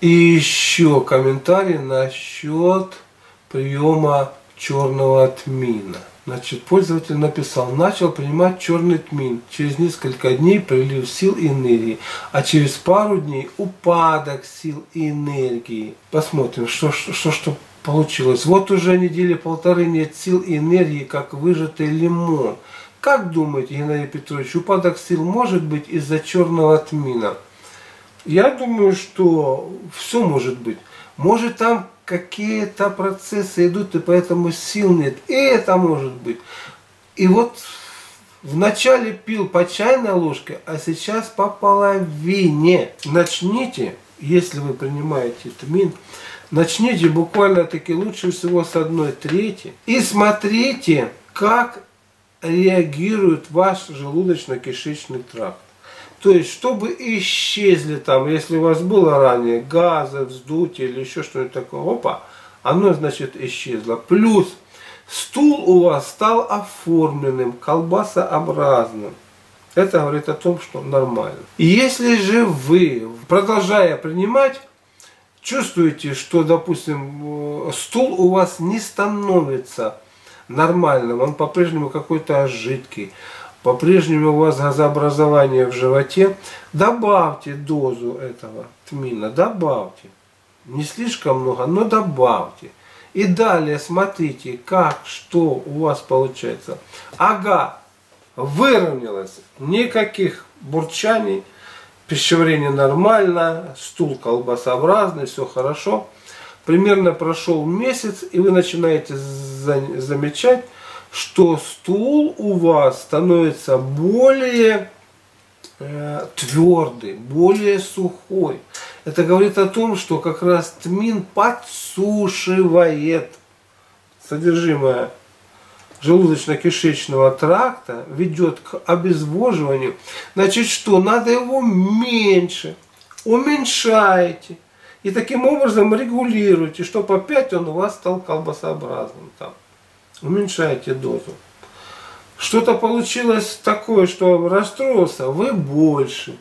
И еще комментарий насчет приема черного тмина. Значит, пользователь написал, начал принимать черный тмин. Через несколько дней прилив сил и энергии, а через пару дней упадок сил и энергии. Посмотрим, что, что, что, получилось. Вот уже недели полторы нет сил и энергии, как выжатый лимон. Как думаете, Геннадий Петрович, упадок сил может быть из-за черного тмина? Я думаю, что все может быть. Может там какие-то процессы идут, и поэтому сил нет. И это может быть. И вот вначале пил по чайной ложке, а сейчас по половине. Начните, если вы принимаете тмин, начните буквально таки лучше всего с одной трети. И смотрите, как реагирует ваш желудочно-кишечный тракт. То есть, чтобы исчезли там, если у вас было ранее газы, вздутие или еще что-нибудь такое, опа, оно, значит, исчезло. Плюс стул у вас стал оформленным, колбасообразным. Это говорит о том, что нормально. Если же вы, продолжая принимать, чувствуете, что, допустим, стул у вас не становится нормальным, он по-прежнему какой-то жидкий, по-прежнему у вас газообразование в животе, добавьте дозу этого тмина, добавьте. Не слишком много, но добавьте. И далее смотрите, как, что у вас получается. Ага, выровнялось, никаких бурчаний, пищеварение нормально, стул колбасообразный, все хорошо. Примерно прошел месяц, и вы начинаете замечать, что стул у вас становится более э, твердый, более сухой. Это говорит о том, что как раз тмин подсушивает содержимое желудочно-кишечного тракта, ведет к обезвоживанию. Значит, что? Надо его меньше. Уменьшаете. И таким образом регулируйте, чтобы опять он у вас стал колбасообразным. Там уменьшаете дозу. Что-то получилось такое, что расстроился, вы больше.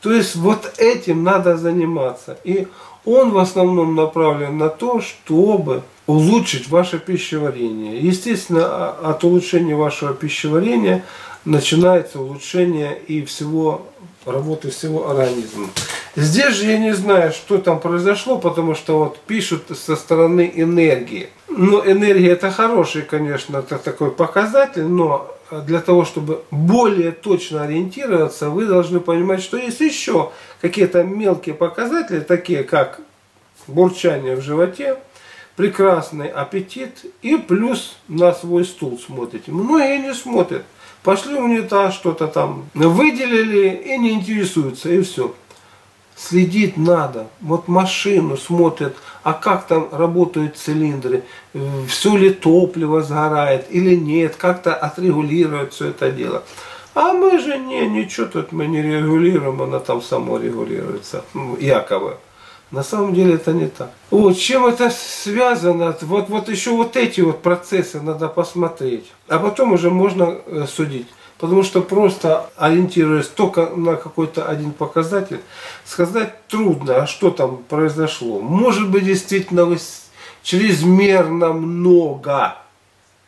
То есть вот этим надо заниматься. И он в основном направлен на то, чтобы улучшить ваше пищеварение. Естественно, от улучшения вашего пищеварения начинается улучшение и всего работы всего организма. Здесь же я не знаю, что там произошло, потому что вот пишут со стороны энергии. Ну, энергия это хороший, конечно, это такой показатель, но для того, чтобы более точно ориентироваться, вы должны понимать, что есть еще какие-то мелкие показатели, такие как бурчание в животе, прекрасный аппетит и плюс на свой стул смотрите. Многие не смотрят. Пошли в унитаз, что-то там выделили и не интересуются, и все следить надо. Вот машину смотрят, а как там работают цилиндры, все ли топливо сгорает или нет, как-то отрегулировать все это дело. А мы же не, ничего тут мы не регулируем, она там само регулируется, якобы. На самом деле это не так. Вот, чем это связано, вот, вот еще вот эти вот процессы надо посмотреть. А потом уже можно э, судить. Потому что просто ориентируясь только на какой-то один показатель, сказать трудно, а что там произошло. Может быть действительно чрезмерно много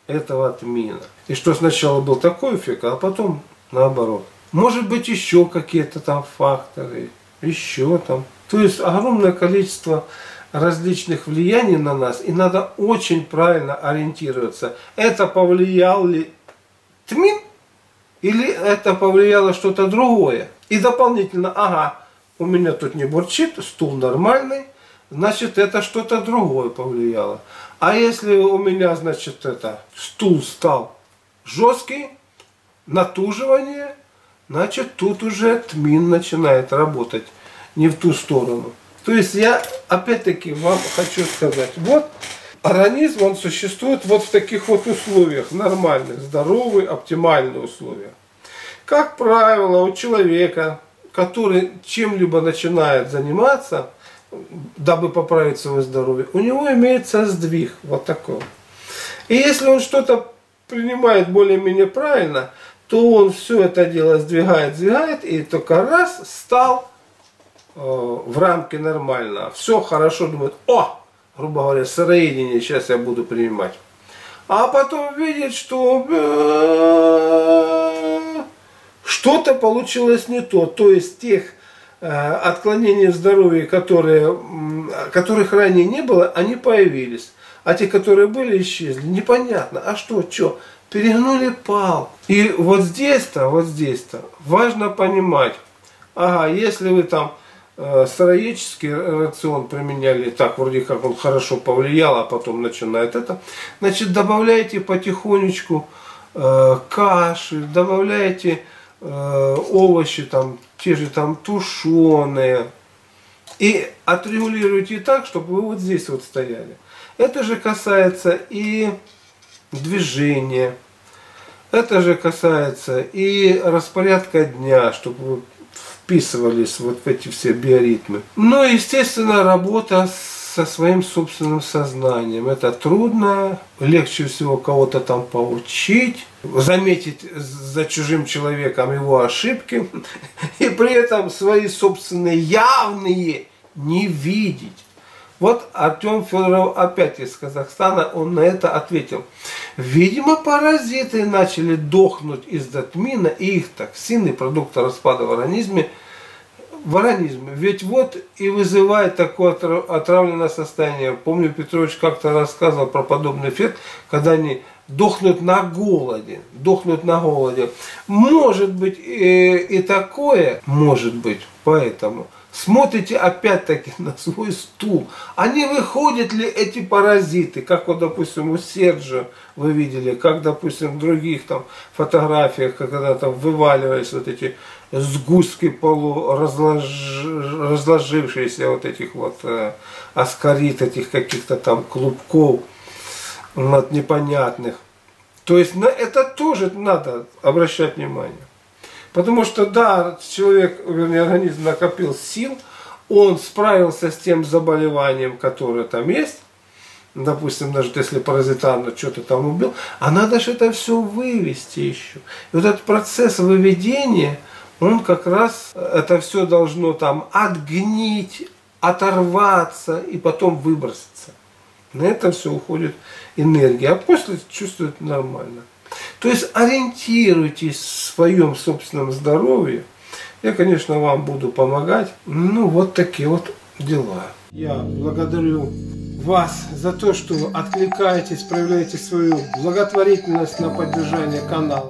этого отмена. И что сначала был такой эффект, а потом наоборот. Может быть еще какие-то там факторы, еще там. То есть огромное количество различных влияний на нас, и надо очень правильно ориентироваться. Это повлиял ли тмин или это повлияло что-то другое? И дополнительно, ага, у меня тут не бурчит, стул нормальный, значит это что-то другое повлияло. А если у меня, значит, это стул стал жесткий, натуживание, значит тут уже тмин начинает работать не в ту сторону. То есть я опять-таки вам хочу сказать, вот Организм, он существует вот в таких вот условиях, нормальных, здоровые, оптимальные условия. Как правило, у человека, который чем-либо начинает заниматься, дабы поправить свое здоровье, у него имеется сдвиг вот такой. И если он что-то принимает более-менее правильно, то он все это дело сдвигает, сдвигает, и только раз стал э, в рамке нормально. Все хорошо, думает, о, грубо говоря, сыроедение сейчас я буду принимать. А потом видит, что э, что-то получилось не то. То есть тех э, отклонений в здоровье, которые, которых ранее не было, они появились. А те, которые были, исчезли. Непонятно. А что, что? Перегнули пал. И вот здесь-то, вот здесь-то важно понимать, ага, если вы там сыроедческий рацион применяли, так вроде как он хорошо повлиял, а потом начинает это, значит добавляйте потихонечку э, каши, добавляйте э, овощи там, те же там тушеные, и отрегулируйте так, чтобы вы вот здесь вот стояли. Это же касается и движения, это же касается и распорядка дня, чтобы вы вписывались вот в эти все биоритмы. Ну и, естественно, работа со своим собственным сознанием. Это трудно, легче всего кого-то там поучить, заметить за чужим человеком его ошибки и при этом свои собственные явные не видеть. Вот Артем Федоров опять из Казахстана, он на это ответил. Видимо, паразиты начали дохнуть из датмина и их токсины, продукты распада в организме, в организме. Ведь вот и вызывает такое отравленное состояние. Помню, Петрович как-то рассказывал про подобный эффект, когда они дохнут на голоде, дохнут на голоде. Может быть и, и такое, может быть, поэтому – смотрите опять-таки на свой стул. А не выходят ли эти паразиты, как вот, допустим, у Серджа вы видели, как, допустим, в других там фотографиях, когда там вываливались вот эти сгустки полу разлож... разложившиеся вот этих вот э, аскарит, этих каких-то там клубков вот, непонятных. То есть на это тоже надо обращать внимание. Потому что, да, человек, вернее, организм накопил сил, он справился с тем заболеванием, которое там есть, допустим, даже если паразитарно что-то там убил, а надо же это все вывести еще. И вот этот процесс выведения, он как раз, это все должно там отгнить, оторваться и потом выброситься. На это все уходит энергия, а после чувствует нормально. То есть ориентируйтесь в своем собственном здоровье. Я, конечно, вам буду помогать. Ну, вот такие вот дела. Я благодарю вас за то, что откликаетесь, проявляете свою благотворительность на поддержание канала.